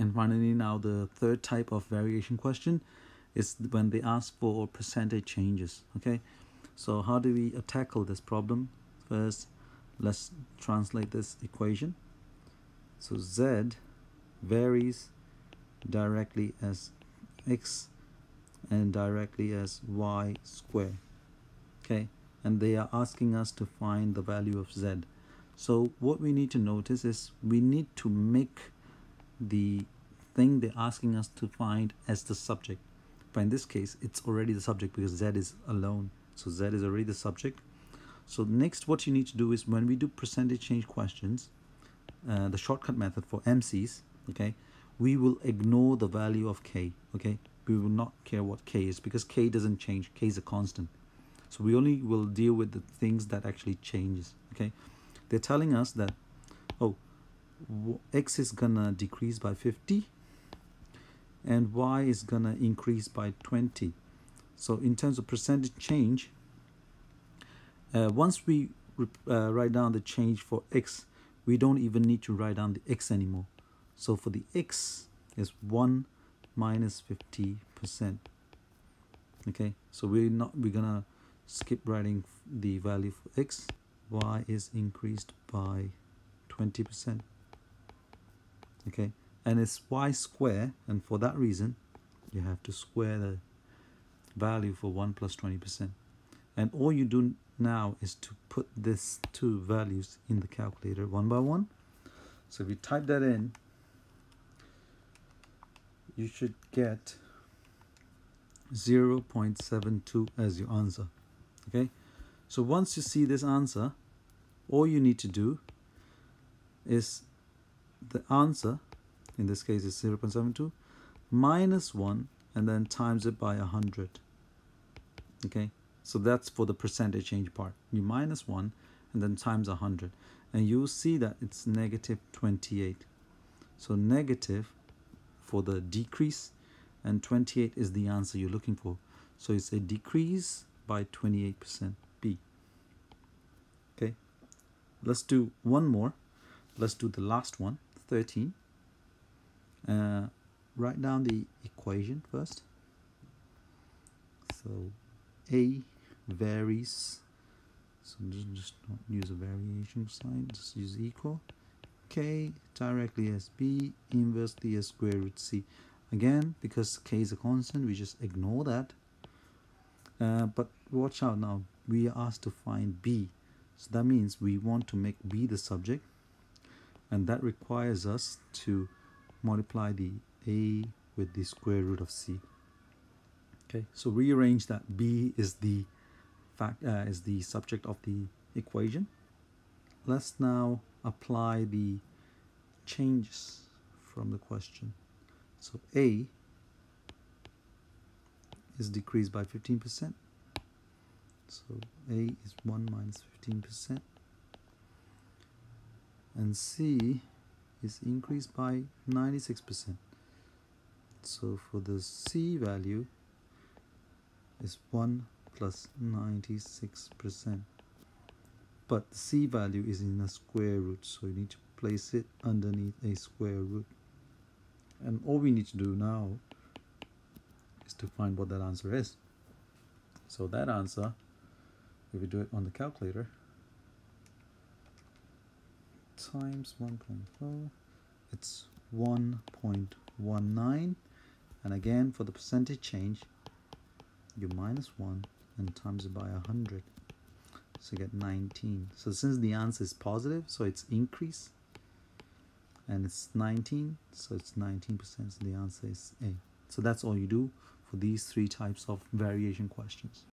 And finally, now the third type of variation question is when they ask for percentage changes. Okay, so how do we tackle this problem? First, let's translate this equation. So z varies directly as x and directly as y square. Okay, and they are asking us to find the value of z. So what we need to notice is we need to make the thing they're asking us to find as the subject. But in this case, it's already the subject because z is alone. So z is already the subject. So next what you need to do is when we do percentage change questions, uh, the shortcut method for MCs, okay, we will ignore the value of k, okay? We will not care what k is because k doesn't change, k is a constant. So we only will deal with the things that actually changes, okay? They're telling us that, x is gonna decrease by 50 and y is gonna increase by 20 so in terms of percentage change uh, once we uh, write down the change for x we don't even need to write down the x anymore. So for the x is 1 minus 50 percent. Okay so we're not we're gonna skip writing the value for x. Y is increased by 20 percent okay? And it's y square and for that reason you have to square the value for 1 plus 20% and all you do now is to put these two values in the calculator one by one. So if you type that in you should get 0.72 as your answer. Okay? So once you see this answer all you need to do is the answer in this case is 0.72 minus 1 and then times it by 100 okay? So that's for the percentage change part. You minus 1 and then times 100 and you'll see that it's negative 28 so negative for the decrease and 28 is the answer you're looking for. So it's a decrease by 28% B. Okay? Let's do one more. Let's do the last one 13 uh, write down the equation first. So a varies. So just, don't use a variation sign just use equal. K directly as b inversely as square root c. Again because k is a constant we just ignore that. Uh, but watch out now we are asked to find b. So that means we want to make b the subject and that requires us to multiply the a with the square root of c. Okay so rearrange that b is the fact uh, is the subject of the equation. Let's now apply the changes from the question. So a is decreased by 15% so a is 1 minus 15% and c is increased by 96%. So for the C value is 1 plus 96%. But the C value is in a square root, so you need to place it underneath a square root. And all we need to do now is to find what that answer is. So that answer, if we do it on the calculator, times 1.4 it's 1.19 and again for the percentage change you minus 1 and times it by 100 so you get 19 so since the answer is positive so it's increase and it's 19 so it's 19 percent. So the answer is A. So that's all you do for these three types of variation questions